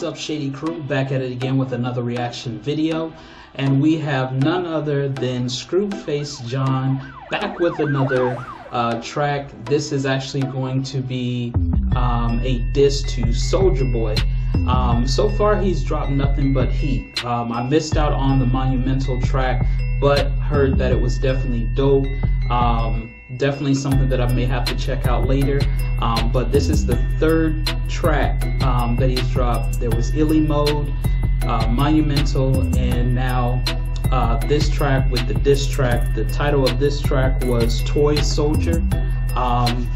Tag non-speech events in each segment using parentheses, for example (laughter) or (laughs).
What's up, Shady Crew? Back at it again with another reaction video. And we have none other than Scru Face Jean back with another uh, track. This is actually going to be um, a diss to Soulja Boy. Um, so far, he's dropped nothing but heat. Um, I missed out on the Monumental track, but heard that it was definitely dope. Um, definitely something that I may have to check out later. Um, but this is the third track um, that he's dropped. There was Illy Mode, uh, Monumental, and now uh, this track with the diss track. The title of this track was Toy Soulja. Um,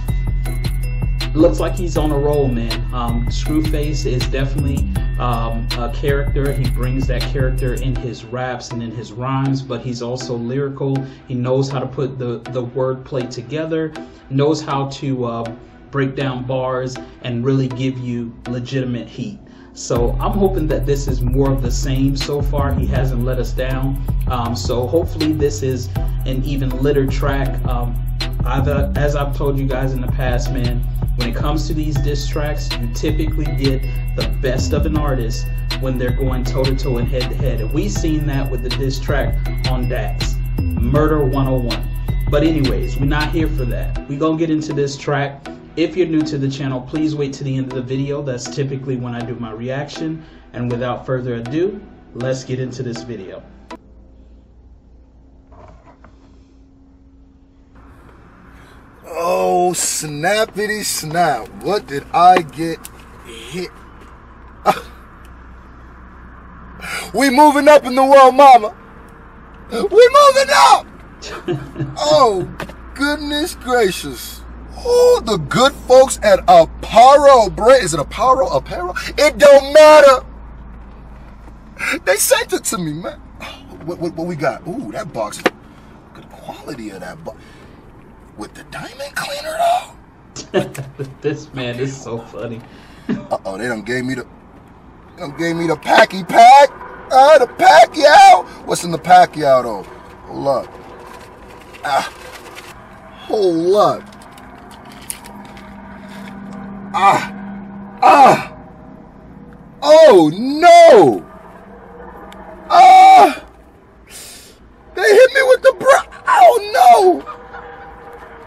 looks like he's on a roll, man. Um, Scru Face is definitely um, a character. He brings that character in his raps and in his rhymes, but he's also lyrical. He knows how to put the, the wordplay together, knows how to uh, break down bars, and really give you legitimate heat. So I'm hoping that this is more of the same so far. He hasn't let us down. Um, so hopefully this is an even litter track. Um, I've, uh, as I've told you guys in the past, man, when it comes to these diss tracks, you typically get the best of an artist when they're going toe to toe and head to head. And we've seen that with the diss track on Dax, Murder 101. But anyways, we're not here for that. We're gonna get into this track. If you're new to the channel, please wait to the end of the video. That's typically when I do my reaction. And without further ado, let's get into this video. Oh, snappity snap. What did I get hit? (laughs) we moving up in the world, mama. We moving up. (laughs) oh, goodness gracious. Oh, the good folks at Aparo Brand. Is it Aparo? Apparel? It don't matter. They sent it to me, man. What, what, what we got? Ooh, that box. Good quality of that box. With the diamond cleaner, though? (laughs) this man is so funny. Uh-oh, they done gave me the... They done gave me the packy pack. Uh, the Pacquiao. What's in the Pacquiao, though? Hold up. Ah. Hold up. Ah. Ah. Oh, no. Ah. They hit me with the bra. Oh, no.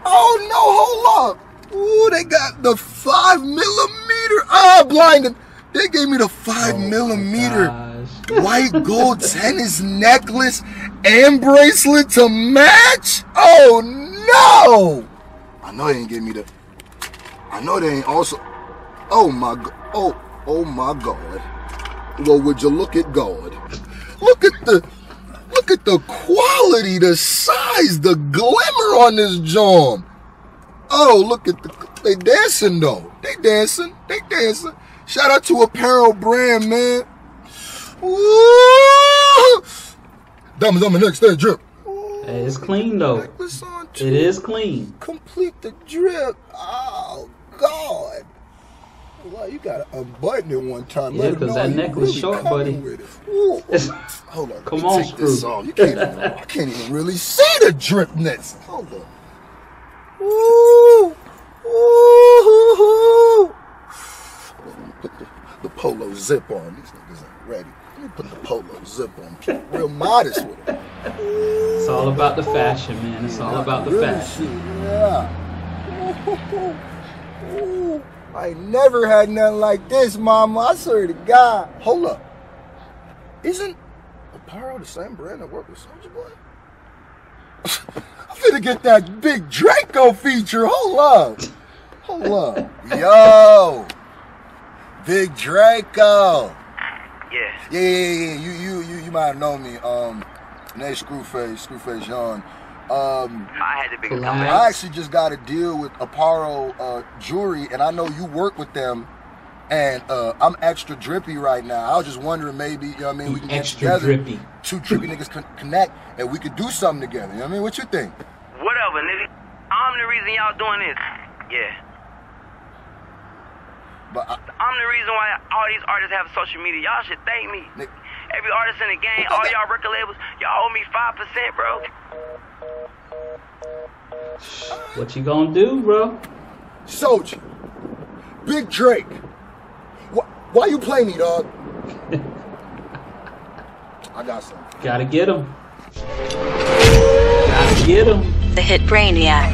Oh, no. Hold up. Ooh, they got the five blinded. They gave me the five Oh, millimeter white gold (laughs) tennis necklace and bracelet to match? Oh no! I know they ain't give me the. I know they ain't also. Oh my god! Oh oh my god! Well, would you look at God? Look at the. Look at the quality, the size, the glimmer on this John. Oh, look at the. They dancing though. They dancing. They dancing. Shout out to Apparel Brand, man. Woo! Diamonds on my neck, stay drip. Hey, It's clean though. Necklace on It too. clean. Complete the drip. Oh, God. Well, you gotta unbutton it one time. Yeah, Let 'em 'cause know that neck was really short, buddy. (laughs) Hold on. Come on, take this Screw. off. You can't even, (laughs) I can't even really see the drip dripness. Hold on. Ooh. Ooh. Put the, the polo zip on. These niggas ain't ready. Let me put the polo zip on. Keep real modest with it. It's all about the fashion, man. It's all about the Really fashion. shit, Yeah. Ooh, I never had nothing like this, mama. I swear to God. Hold up. Isn't Aparo the same brand that worked with Soulja Boy? (laughs) I'm finna get that big Draco feature. Hold up. Hold (laughs) up. Yo. Big Draco. Yes. Yeah, yeah, yeah. You, you, you, you might have known me. Um, name's Scru Face, Screwface John. Um, I had to be Collab. I actually just got a deal with Aparo uh, Jewelry, and I know you work with them. And uh, I'm extra drippy right now. I was just wondering, maybe you know what I mean, we can get Extra together. drippy. Two drippy niggas con- connect, and we could do something together. You know what I mean? What you think? Whatever, nigga. I'm the reason y'all doing this. Yeah. But I, I'm the reason why all these artists have social media. Y'all should thank me. Nick- Every artist in the game, all y'all record labels, y'all owe me 5%, bro. What you gonna do, bro? Soldier, Big Drake. Why, Why you play me, dog? (laughs) I got some. Gotta get him. Gotta get him. The hit Brainiac.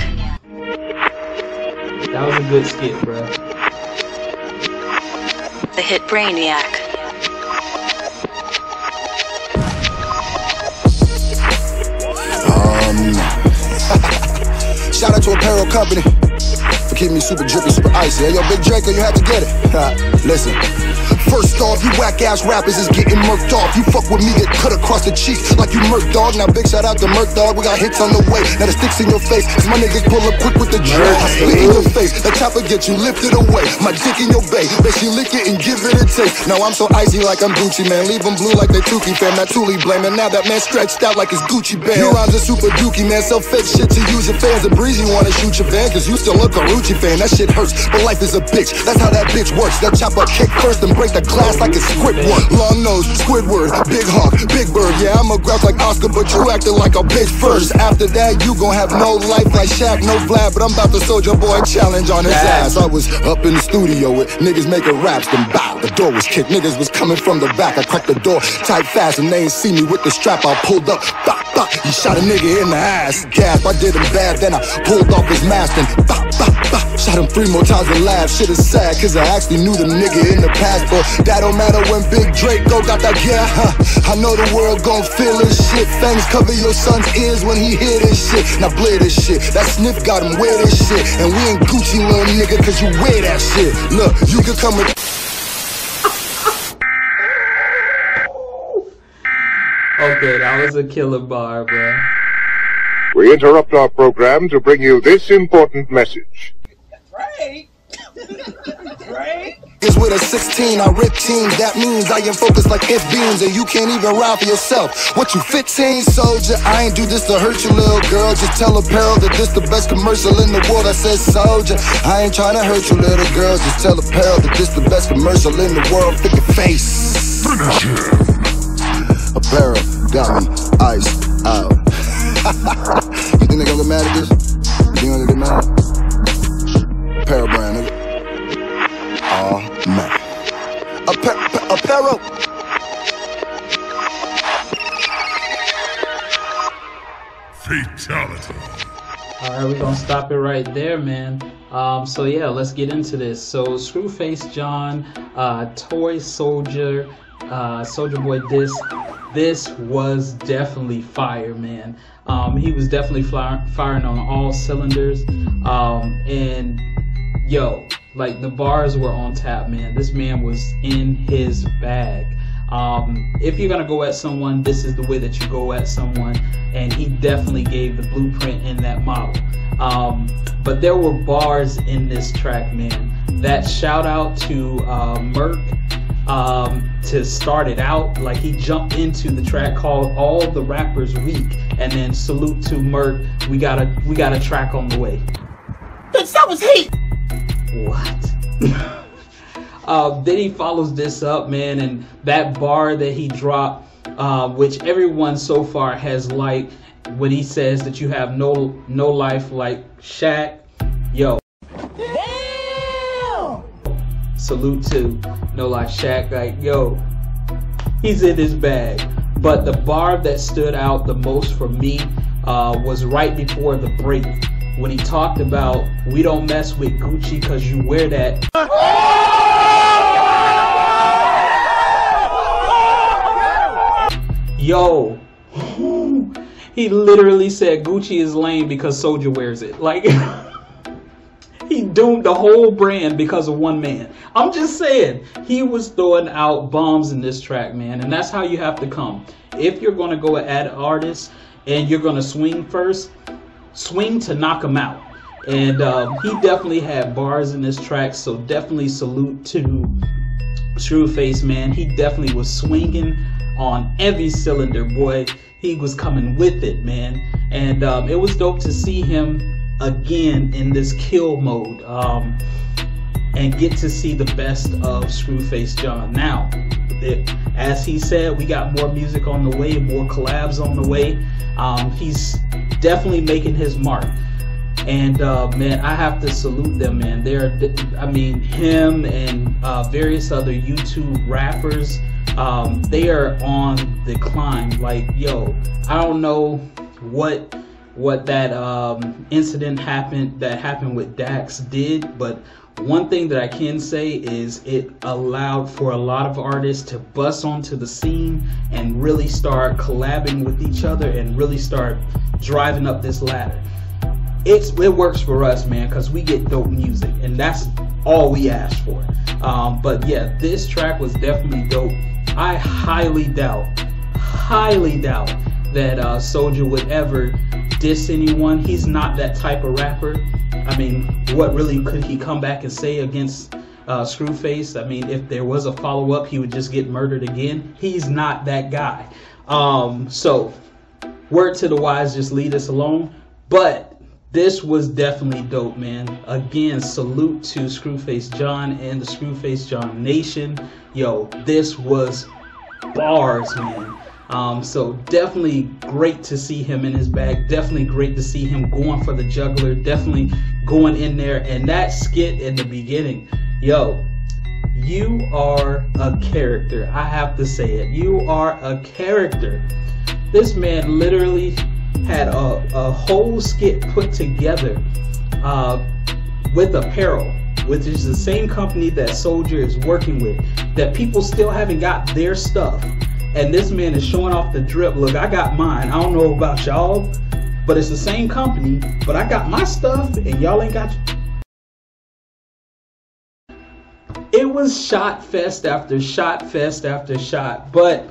That was a good skit, bro. The hit Brainiac. Um, shout out to Apparel Company for keeping me super drippy, super icy. Hey, yo, Big Draco, you had to get it. (laughs) Listen. First off, you whack ass rappers is getting murked off. You fuck with me, get cut across the cheek like you murk dog. Now big shout out to Murk Dog, we got hits on the way. Now the sticks in your face, cause my niggas pull up quick with the jerk. I spit in your face, the chopper get you lifted away. My dick in your bay, bet she lick it and give it a taste. Now I'm so icy like I'm Gucci, man. Leave them blue like they Tukey fam. That Thule blaming. Now that man stretched out like it's Gucci band. You rhymes are super dookie, man. So fake shit to use your fans. The breezy wanna shoot your van, cause you still a Carucci fan. That shit hurts, but life is a bitch. That's how that bitch works. That chopper kick first and break the glass like it's Squidward. Long nose, Squidward, big hawk, big bird. Yeah, I'm a grouch like Oscar, but you acting like a bitch first. After that, you gon' have no life like Shaq, no Vlad. But I'm about to Soulja Boy challenge on his ass. I was up in the studio with niggas making raps, then bow. The door was kicked, niggas was coming from the back. I cracked the door tight fast, and they ain't see me with the strap. I pulled up, bop, bop. He shot a nigga in the ass. Gasp, I did him bad, then I pulled off his mask and bop, bop, bop. Shot him three more times and laughed. Shit is sad, cause I actually knew the nigga in the past. But that don't matter when Big Draco got that yeah. Huh. I know the world gon' feel this shit. Fangs cover your son's ears when he hear this shit. Now blare this shit. That sniff got him wear this shit. And we ain't Gucci, little nigga, cause you wear that shit. Look, you can come with. Okay, that was a killer bar, bro. We interrupt our program to bring you this important message. Right is with a 16, I rip teams. That means I am focused like if beams, and you can't even ride for yourself. What you 15, soldier? I ain't do this to hurt you, little girl. Just tell apparel that this the best commercial in the world. I said soldier. I ain't trying to hurt you, little girl. Just tell apparel that this the best commercial in the world. Pick your face. Apparel got me iced out. (laughs) you think they gonna get mad at this? Stop it right there, man. Um, so yeah, let's get into this. So Scru Face Jean, uh, Toy Soulja, uh, Soulja Boy Disc. This was definitely fire, man. Um, he was definitely fly- firing on all cylinders. Um, and yo, like the bars were on tap, man. This man was in his bag. Um, if you're gonna go at someone, this is the way that you go at someone, and he definitely gave the blueprint in that model. Um, but there were bars in this track, man. That shout out to uh, Merc um, to start it out, like he jumped into the track called "All the Rappers Weak," and then salute to Merc. We got a we got a track on the way. Bitch, that was heat. What? (laughs) uh, then he follows this up, man, and that bar that he dropped, uh, which everyone so far has liked, when he says that you have no no life like Shaq, yo. Salute to No Life Shaq, like yo, he's in his bag. But the bar that stood out the most for me uh, was right before the break when he talked about we don't mess with Gucci because you wear that. Yo, he literally said Gucci is lame because Soulja wears it. Like, (laughs) he doomed the whole brand because of one man. I'm just saying, he was throwing out bombs in this track, man, and that's how you have to come. If you're gonna go at artists and you're gonna swing first, swing to knock him out. And um, he definitely had bars in this track, so definitely salute to Scru Face, man. He definitely was swinging on every cylinder, boy. He was coming with it, man. And um, it was dope to see him again in this kill mode um, and get to see the best of Scru Face Jean. Now, it, as he said, we got more music on the way, more collabs on the way. Um, he's definitely making his mark. And uh, man, I have to salute them, man. They're, I mean, him and uh, various other YouTube rappers, um, they are on the climb. Like, yo, I don't know what what that um, incident happened that happened with Dax did, but one thing that I can say is it allowed for a lot of artists to bust onto the scene and really start collabing with each other and really start driving up this ladder. It's it works for us, man, because we get dope music, and that's all we ask for. Um, but yeah, this track was definitely dope. I highly doubt, highly doubt that uh, Soulja would ever diss anyone. He's not that type of rapper. I mean, what really could he come back and say against uh, Scru Face? I mean, if there was a follow up, he would just get murdered again. He's not that guy. Um, so, word to the wise, just lead us alone. But this was definitely dope, man. Again, salute to Scru Face Jean and the Scru Face Jean Nation. Yo, this was bars, man. Um, so definitely great to see him in his bag. Definitely great to see him going for the juggler. Definitely going in there. And that skit in the beginning, yo, you are a character. I have to say it. You are a character. This man literally had a, a whole skit put together uh, with apparel, which is the same company that Soulja is working with, that people still haven't got their stuff and this man is showing off the drip. Look, I got mine. I don't know about y'all, but it's the same company. But I got my stuff, and y'all ain't got. It was shot fest after shot fest after shot, but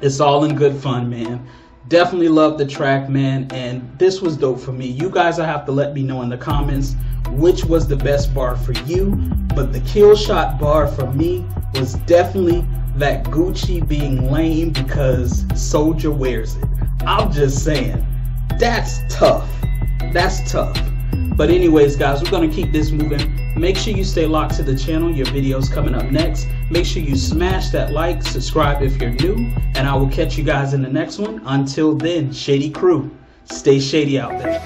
it's all in good fun, man. Definitely love the track, man, and this was dope for me. You guys will have to let me know in the comments which was the best bar for you, but the kill shot bar for me was definitely that Gucci being lame because Soulja wears it. I'm just saying, that's tough. That's tough. But anyways, guys, we're going to keep this moving. Make sure you stay locked to the channel. Your video's coming up next. Make sure you smash that like, subscribe if you're new, and I will catch you guys in the next one. Until then, Shady Crew, stay shady out there.